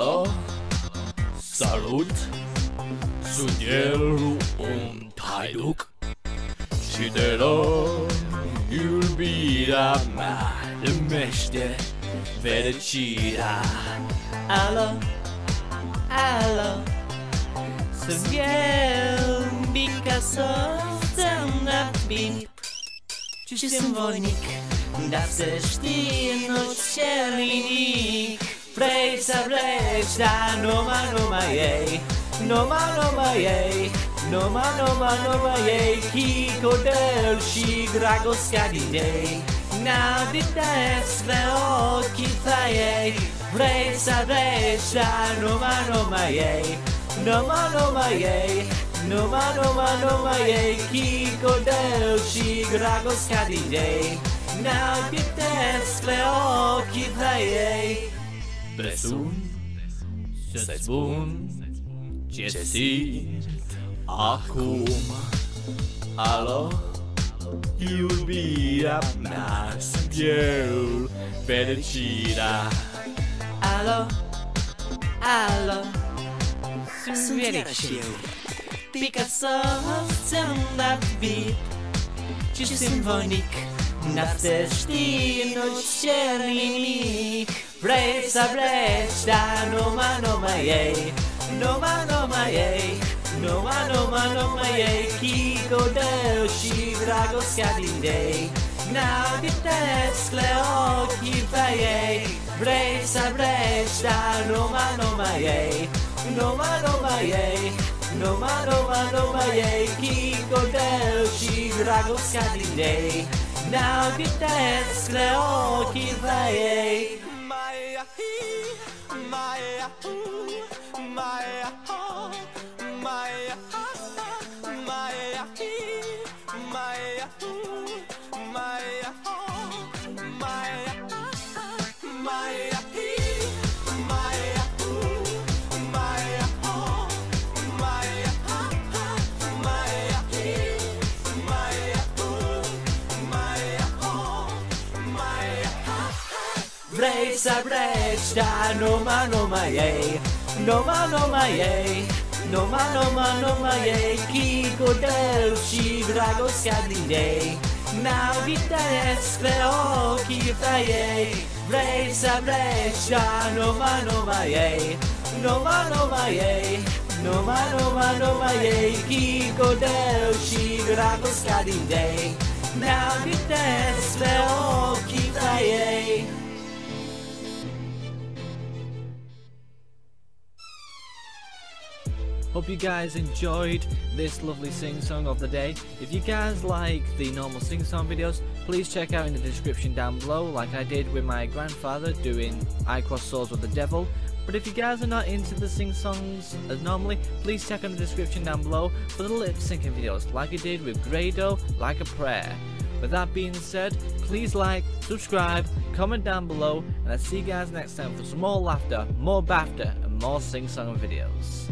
Hallo, salut, sunt eu un haiduc Și te rog, iubirea mea Numește fericirea Alo, alo Sunt eu, Picasso bine Și sunt voinic Dar să știi, nu cer nimic Freixa, freixa, noma, noma, yei. Noma, noma, yei. Noma, noma, noma, yei. Kiko del și dragostea na ei. N-au despre ochii ta ei. Freixa, freixa, noma, noma, yei. Noma, no yei. Noma, noma, noma, yei. Kiko del și dragostea grago ei. N-au despre ochii que ei. Besun, să-ți spun ce simt acum Alo, iubirea mea Sunt eu, fericirea Alo, alo Sunt Eric și eu Picasso ți-am dat beat Și sunt voinic Dar să știi, nu cer nimic Brave sa brave da no ma no ma ye No ma no ma ye No ma no ma no ma ye Kiko deo și dragostea din dei. N-abitesc le ochii No ei Vrei să vrei, dar numai, numai no Numai, no ei no numai, numai ei Chicul tău și dragostea din ei N-abitesc le ochii pe ei my, ooh, my. Vrei să pleci, dar numai, numai ei Numai, numai ei Numai, numai, numai ei Chicodel și dragostea din ei N-au despre ochii tăi Vrei să pleci, dar numai, numai ei Numai, numai ei Numai, numai, numai ei Chicodel și dragostea din ei Hope you guys enjoyed this lovely sing song of the day. If you guys like the normal sing song videos, please check out in the description down below, like I did with my grandfather doing I Cross Swords with the Devil. But if you guys are not into the sing songs as normally, please check in the description down below for the lip syncing videos, like I did with Grado, Like a Prayer. With that being said, please like, subscribe, comment down below, and I'll see you guys next time for some more laughter, more BAFTA, and more sing song videos.